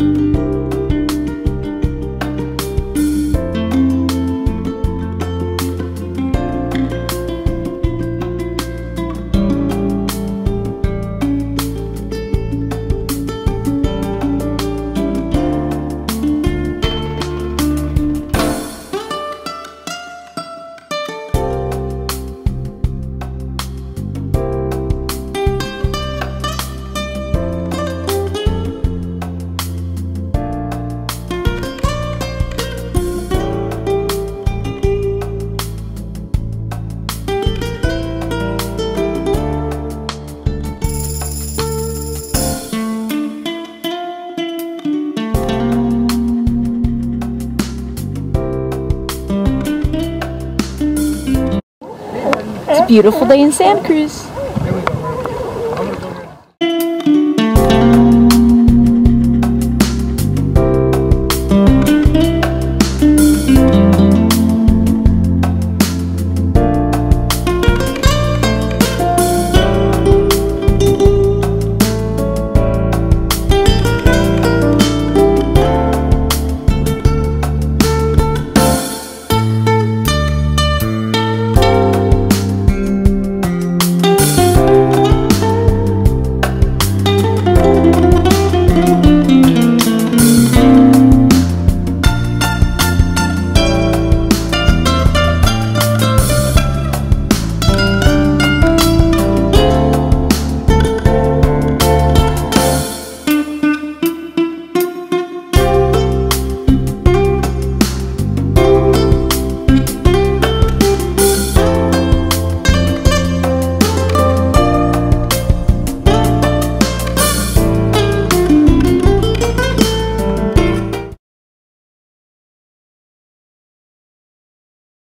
It's a beautiful day in Santa Cruz.